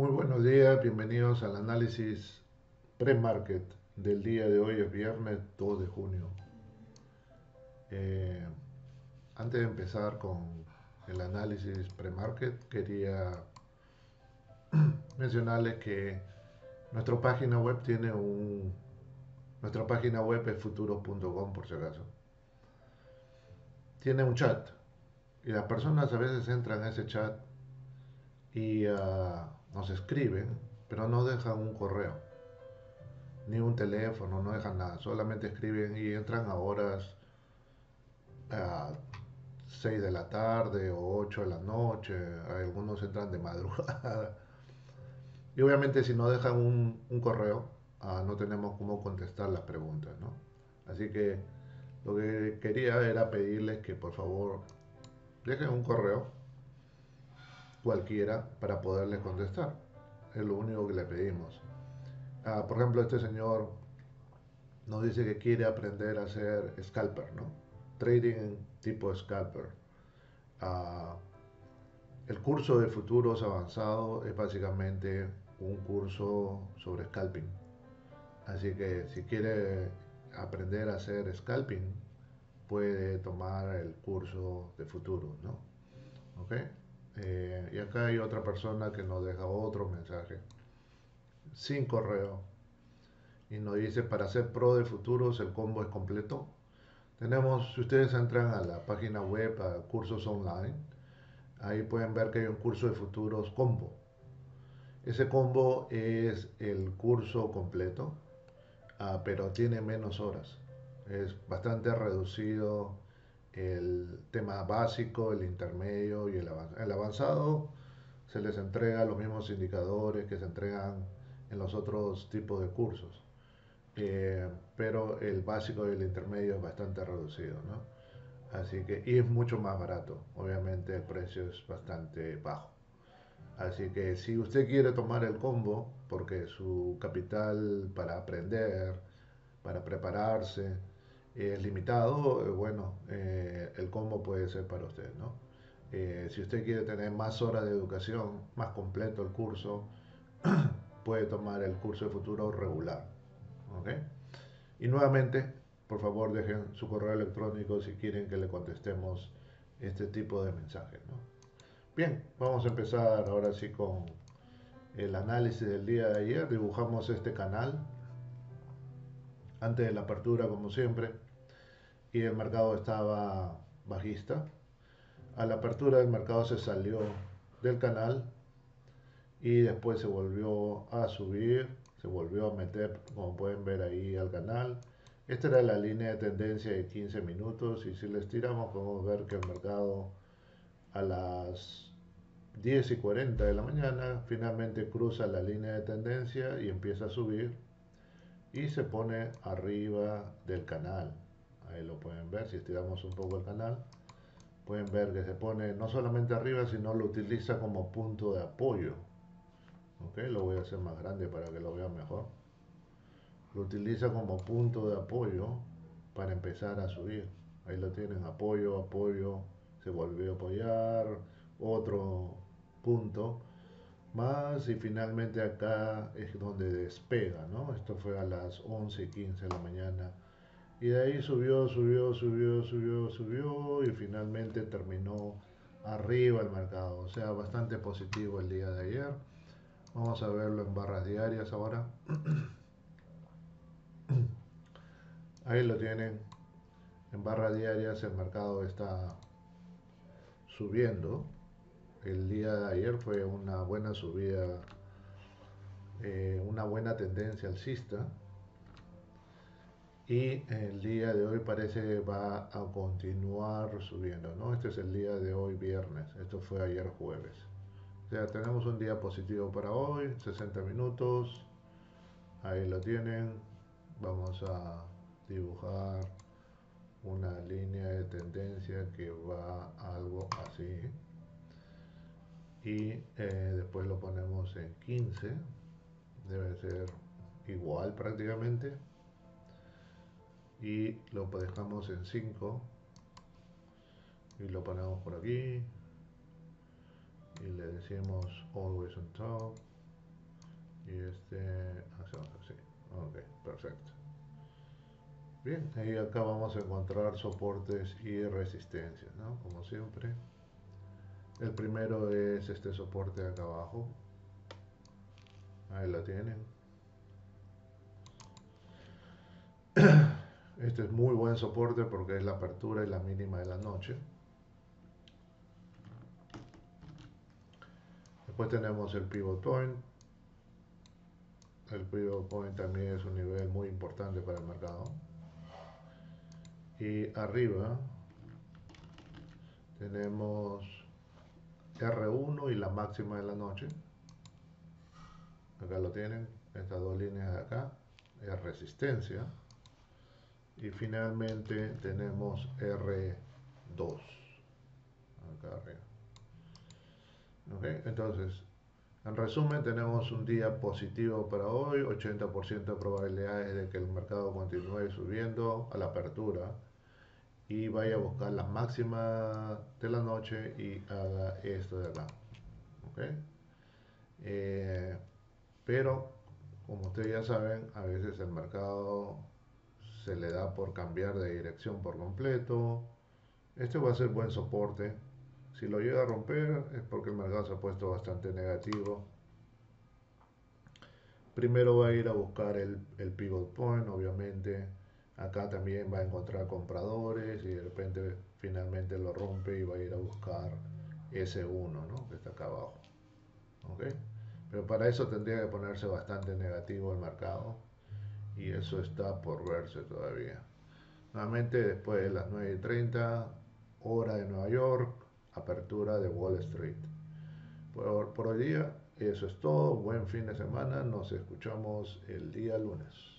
Muy buenos días, bienvenidos al análisis pre-market del día de hoy, es viernes 2 de junio. Eh, antes de empezar con el análisis pre-market, quería mencionarles que nuestra página web tiene un... Nuestra página web es futuros.com por si acaso. Tiene un chat y las personas a veces entran a ese chat y uh, nos escriben, pero no dejan un correo, ni un teléfono, no dejan nada, solamente escriben y entran a horas a 6 de la tarde o 8 de la noche, algunos entran de madrugada. Y obviamente si no dejan un, correo, uh, no tenemos cómo contestar las preguntas, ¿no? Así que lo que quería era pedirles que por favor dejen un correo cualquiera para poderles contestar. Es lo único que le pedimos. Uh, por ejemplo, este señor nos dice que quiere aprender a hacer scalper, ¿no? Trading tipo scalper. Uh, el curso de futuros avanzado es básicamente un curso sobre scalping. Así que si quiere aprender a hacer scalping, puede tomar el curso de futuros, ¿no? ¿Ok? Eh, y acá hay otra persona que nos deja otro mensaje sin correo y nos dice para ser pro de futuros el combo es completo. Tenemos, si ustedes entran a la página web, a cursos online, ahí pueden ver que hay un curso de futuros combo. Ese combo es el curso completo, uh, pero tiene menos horas. Es bastante reducido el tema básico, el intermedio y el, el avanzado. Se les entrega los mismos indicadores que se entregan en los otros tipos de cursos. Eh, pero el básico y el intermedio es bastante reducido, ¿no? Así que, y es mucho más barato, obviamente el precio es bastante bajo. Así que si usted quiere tomar el combo, porque su capital para aprender, para prepararse, es limitado, eh, bueno, eh, el combo puede ser para usted, ¿no? Eh, si usted quiere tener más horas de educación, más completo el curso, puede tomar el curso de futuro regular, ¿ok? Y nuevamente, por favor, dejen su correo electrónico si quieren que le contestemos este tipo de mensajes, ¿no? Bien, vamos a empezar ahora sí con el análisis del día de ayer. Dibujamos este canal antes de la apertura como siempre y el mercado estaba bajista. A la apertura del mercado se salió del canal y después se volvió a subir, se volvió a meter, como pueden ver ahí, al canal. Esta era la línea de tendencia de 15 minutos y si le estiramos podemos ver que el mercado a las 10 y 40 de la mañana finalmente cruza la línea de tendencia y empieza a subir y se pone arriba del canal. Ahí lo pueden ver, si estiramos un poco el canal, pueden ver que se pone no solamente arriba, sino lo utiliza como punto de apoyo. Ok, lo voy a hacer más grande para que lo vean mejor. Lo utiliza como punto de apoyo para empezar a subir. Ahí lo tienen, apoyo, apoyo, se volvió a apoyar, otro punto más y finalmente acá es donde despega, ¿no? Esto fue a las 11 y 15 de la mañana y de ahí subió, subió, subió, subió, subió y finalmente terminó arriba el mercado, o sea, bastante positivo el día de ayer. Vamos a verlo en barras diarias ahora. Ahí lo tienen. En barras diarias el mercado está subiendo el día de ayer fue una buena subida, eh, una buena tendencia alcista. Y el día de hoy parece va a continuar subiendo, ¿no? Este es el día de hoy viernes, esto fue ayer jueves. O sea, tenemos un día positivo para hoy, 60 minutos, ahí lo tienen. Vamos a dibujar una línea de tendencia que va algo así y eh, después lo ponemos en 15 debe ser igual prácticamente. Y lo dejamos en 5 y lo ponemos por aquí. Y le decimos always on top. Y este hacemos así. Ok perfecto. Bien ahí acá vamos a encontrar soportes y resistencias ¿no? como siempre el primero es este soporte acá abajo. Ahí lo tienen. Este es muy buen soporte porque es la apertura y la mínima de la noche. Después tenemos el pivot point. El pivot point también es un nivel muy importante para el mercado. Y arriba tenemos R1 y la máxima de la noche. Acá lo tienen estas dos líneas de acá es resistencia. Y finalmente tenemos R2 acá arriba. Entonces en resumen, tenemos un día positivo para hoy, 80% de probabilidades de que el mercado continúe subiendo a la apertura y vaya a buscar la máxima de la noche y haga esto de acá. Eh, pero, como ustedes ya saben, a veces el mercado se le da por cambiar de dirección por completo. Este va a ser buen soporte si lo llega a romper es porque el mercado se ha puesto bastante negativo. Primero va a ir a buscar el, pivot point, obviamente. Acá también va a encontrar compradores y de repente finalmente lo rompe y va a ir a buscar ese 1, ¿no? que está acá abajo. Pero para eso tendría que ponerse bastante negativo el mercado y eso está por verse todavía. Nuevamente después de las 9.30 hora de Nueva York, apertura de Wall Street. Por, por hoy día, eso es todo. Buen fin de semana. Nos escuchamos el día lunes.